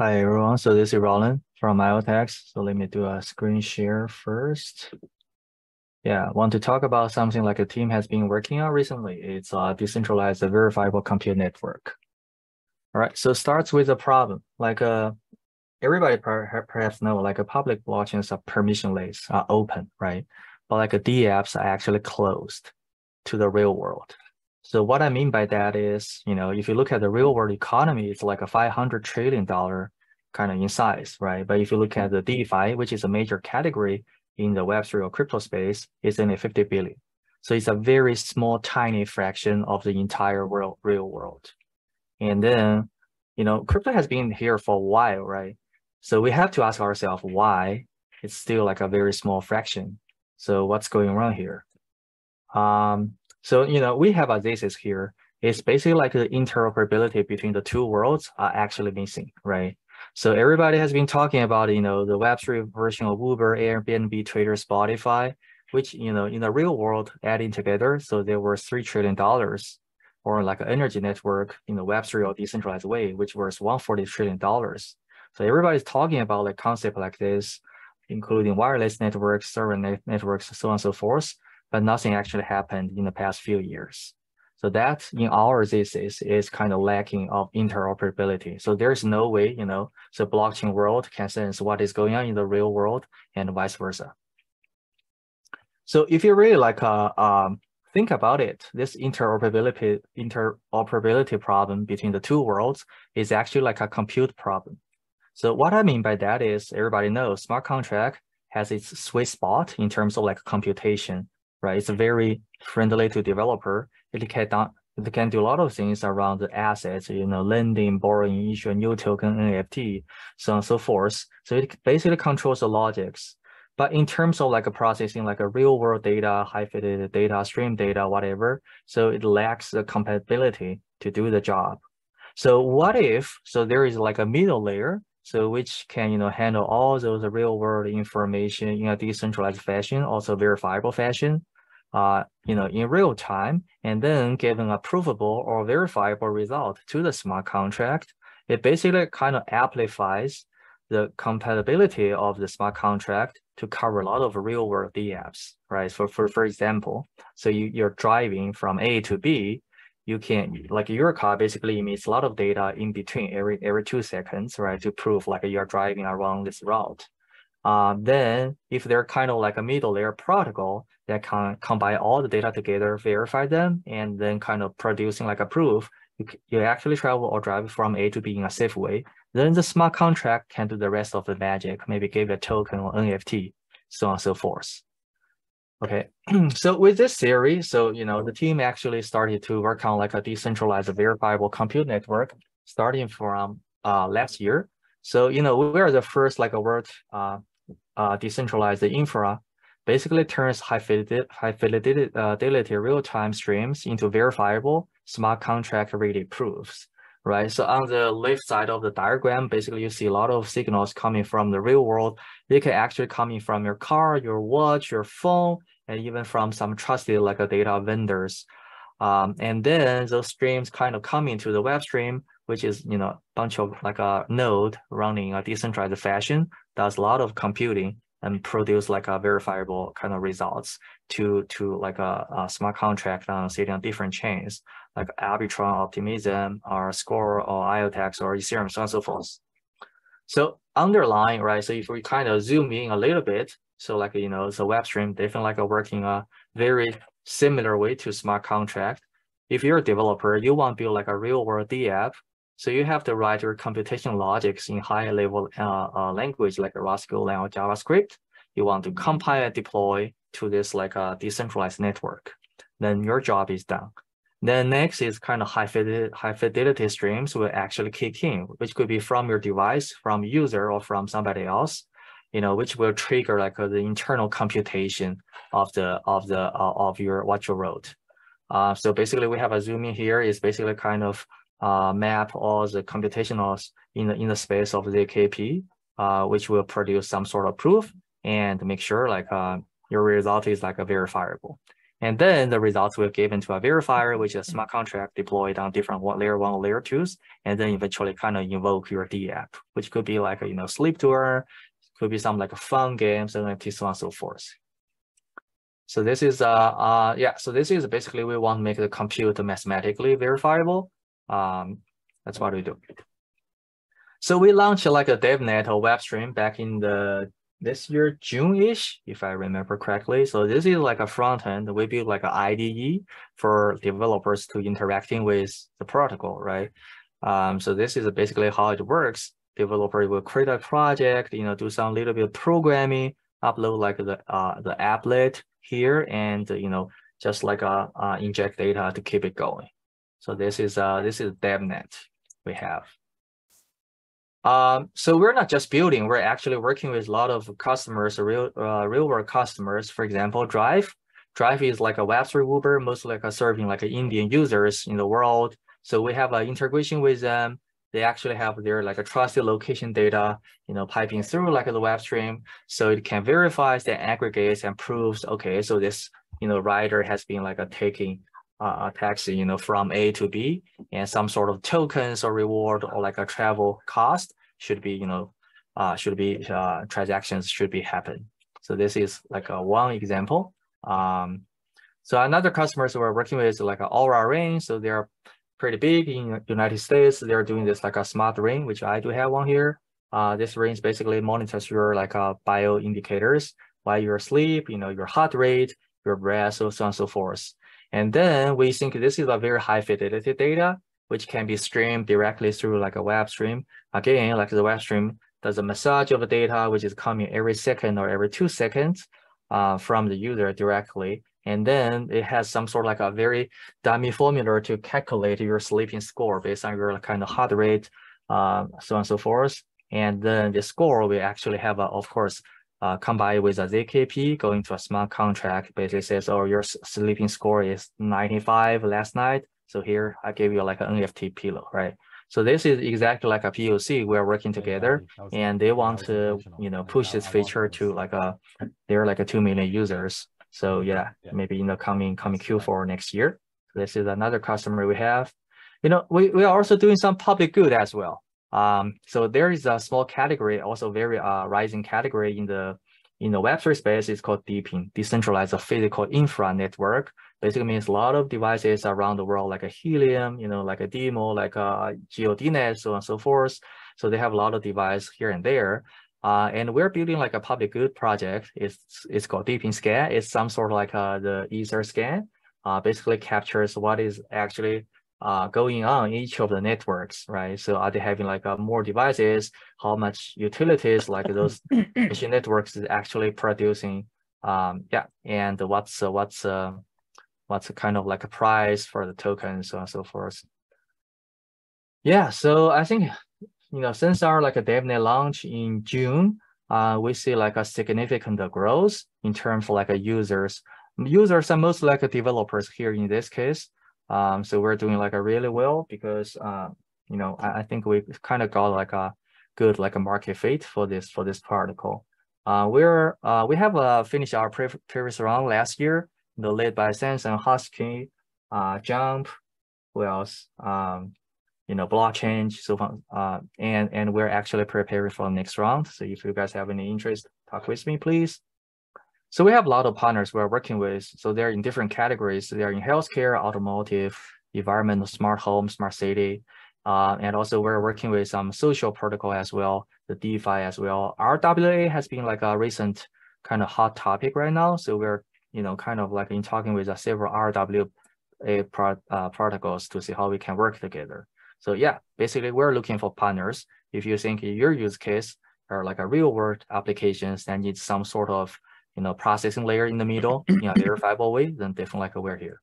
Hi everyone, so this is Roland from IoTeX. So let me do a screen share first. Yeah, want to talk about something like a team has been working on recently. It's a decentralized verifiable compute network. All right, so starts with a problem. Like uh, everybody perhaps know, like a public blockchains are permissionless, are open, right? But like a DApps are actually closed to the real world. So what I mean by that is, you know, if you look at the real world economy, it's like a $500 trillion kind of in size, right? But if you look at the DeFi, which is a major category in the Web3 or crypto space, it's only 50 billion. So it's a very small, tiny fraction of the entire world, real world. And then, you know, crypto has been here for a while, right? So we have to ask ourselves why it's still like a very small fraction. So what's going on here? Um, so, you know, we have a thesis here. It's basically like the interoperability between the two worlds are actually missing, right? So everybody has been talking about, you know, the Web3 version of Uber, Airbnb, Twitter, Spotify, which, you know, in the real world, adding together, so there were $3 trillion or like an energy network in the Web3 or decentralized way, which was $140 trillion. So everybody's talking about like concept like this, including wireless networks, server net networks, so on and so forth but nothing actually happened in the past few years. So that in our thesis is kind of lacking of interoperability. So there's no way, you know, the blockchain world can sense what is going on in the real world and vice versa. So if you really like uh, um, think about it, this interoperability interoperability problem between the two worlds is actually like a compute problem. So what I mean by that is everybody knows smart contract has its sweet spot in terms of like computation right? It's very friendly to developer. It can it can do a lot of things around the assets, you know, lending, borrowing, issue, new token, NFT, so on and so forth. So it basically controls the logics. But in terms of like a processing, like a real world data, high fidelity data, stream data, whatever, so it lacks the compatibility to do the job. So what if, so there is like a middle layer, so which can, you know, handle all those real world information in a decentralized fashion, also verifiable fashion uh, you know, in real time, and then given a provable or verifiable result to the smart contract, it basically kind of amplifies the compatibility of the smart contract to cover a lot of real world DApps, right? So for, for example, so you, you're driving from A to B, you can, like your car basically emits a lot of data in between every, every two seconds, right? To prove like you're driving along this route. Uh, then if they're kind of like a middle layer protocol that can combine all the data together, verify them, and then kind of producing like a proof, you, you actually travel or drive from A to B in a safe way. Then the smart contract can do the rest of the magic, maybe give a token or NFT, so on and so forth. Okay, so with this theory, so you know the team actually started to work on like a decentralized verifiable compute network starting from uh, last year. So you know we are the first like a world uh, uh, decentralized infra basically turns high fidelity, uh, real-time streams into verifiable smart contract ready proofs, right? So on the left side of the diagram, basically you see a lot of signals coming from the real world. They can actually come in from your car, your watch, your phone, and even from some trusted like a data vendors. Um, and then those streams kind of come into the W3bstream, which is you know a bunch of like a node running a decentralized fashion does a lot of computing and produce like a verifiable kind of results to to like a, a smart contract on sitting on different chains like Arbitrum, Optimism, or Score, or IoTeX, or Ethereum, so on and so forth. So underlying, right? So if we kind of zoom in a little bit, so like you know, the W3bstream definitely like a working a very similar way to smart contract. If you're a developer, you want to build like a real world DApp so you have to write your computation logics in high level uh, uh, language like Golang, or JavaScript. You want to compile and deploy to this like a uh, decentralized network. Then your job is done. Then next is kind of high fidelity, high fidelity streams will actually kick in, which could be from your device, from user, or from somebody else, you know, which will trigger like uh, the internal computation of the of the uh, of your what you wrote. Uh, so basically, we have a zoom in here is basically kind of uh, map all the computationals in the in the space of ZKP, uh, which will produce some sort of proof and make sure like uh, your result is like a verifiable. And then the results will given to a verifier, which is a smart contract deployed on different one, layer one layer twos, and then eventually kind of invoke your D app, which could be like a you know sleep tour, could be some like a fun games, and NFT, so on and so forth. So this is uh uh yeah, so this is basically we want to make the compute mathematically verifiable. Um, that's what we do. So we launched like a DevNet or W3bstream back in the this year, June-ish, if I remember correctly. So this is like a front end. We build like an IDE for developers to interacting with the protocol, right? Um, so this is basically how it works. Developer will create a project, you know, do some little bit of programming, upload like the uh, the applet here, and you know, just like uh, uh, inject data to keep it going. So this is uh this is DevNet we have. Um, so we're not just building, we're actually working with a lot of customers, real uh, real world customers. For example, Drife. Drife is like a Web3 Uber, mostly like serving like Indian users in the world. So we have an integration with them. They actually have their like a trusted location data, you know, piping through like the W3bstream. So it can verify and aggregates and proves, okay, so this, you know, rider has been like a taking uh, a taxi, you know, from A to B, and some sort of tokens or reward or like a travel cost should be, you know, uh, should be uh, transactions should be happen. So this is like a one example. Um, so another customers we're working with is like a Oura Ring. So they're pretty big in United States. They're doing this like a smart ring, which I do have one here. Uh, this ring basically monitors your like uh, bio indicators while you're asleep, you know, your heart rate, your breath, so on and so forth. And then we think this is a very high fidelity data, which can be streamed directly through like a W3bstream. Again, like the W3bstream does a massage of the data, which is coming every second or every two seconds uh, from the user directly. And then it has some sort of like a very dummy formula to calculate your sleeping score based on your kind of heart rate, uh, so on and so forth. And then the score will actually have, a, of course, uh, combined with a ZKP going to a smart contract basically says, oh, your sleeping score is 95 last night. So here I give you like an NFT pillow, right? So this is exactly like a POC. We're working together and they want to, you know, push this feature to like a, they're like a 2 million users. So yeah, maybe in the coming, coming Q4 next year. This is another customer we have. You know, we, we are also doing some public good as well. Um, so there is a small category, also very uh, rising category in the in the Web3 space. It's called DePIN, decentralized physical infra network. Basically means a lot of devices around the world, like a Helium, you know, like a DIMO, like a GeoDNet, so on and so forth. So they have a lot of devices here and there. Uh, and we're building like a public good project. It's it's called DePIN Scan. It's some sort of like uh, the Etherscan. Uh, basically captures what is actually uh, going on each of the networks, right? So are they having like uh, more devices? How much utilities like those machine networks is actually producing? Um, yeah, and what's uh, what's uh, what's kind of like a price for the tokens, so on and so forth. Yeah, so I think you know since our like a DevNet launch in June, uh, we see like a significant growth in terms of like a users. Users are most like a developers here in this case. Um, so we're doing like a really well because uh, you know I, I think we kind of got like a good like a market fit for this for this particle. Uh, we're uh, we have uh, finished our pre previous round last year, the led by Samsung, HashKey, uh, Jump, who else? Um, you know, blockchain, so uh, and and we're actually preparing for the next round. So if you guys have any interest, talk with me, please. So we have a lot of partners we're working with. So they're in different categories. They're in healthcare, automotive, environmental, smart home, smart city. Uh, and also we're working with some social protocol as well, the DeFi as well. RWA has been like a recent kind of hot topic right now. So we're, you know, kind of like in talking with uh, several RWA pro uh, protocols to see how we can work together. So yeah, basically we're looking for partners. If you think your use case are like a real world applications that needs some sort of you know, processing layer in the middle in a verifiable way, then definitely like we're here.